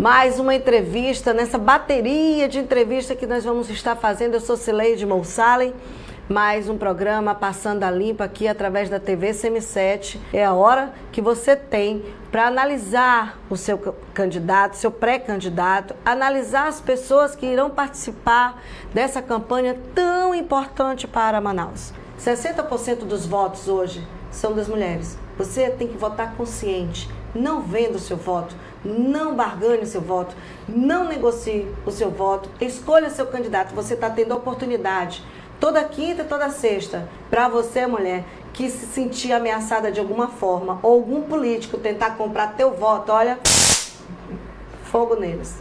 mais uma entrevista nessa bateria de entrevista que nós vamos estar fazendo. Eu sou Cileide Moussalen, mais um programa Passando a Limpa aqui através da TV CM7. É a hora que você tem para analisar o seu candidato, seu pré-candidato, analisar as pessoas que irão participar dessa campanha tão importante para Manaus. 60% dos votos hoje são das mulheres. Você tem que votar consciente. Não venda o seu voto, não barganhe o seu voto, não negocie o seu voto, escolha seu candidato. Você está tendo oportunidade toda quinta e toda sexta para você, mulher, que se sentir ameaçada de alguma forma ou algum político tentar comprar teu voto, olha, fogo neles.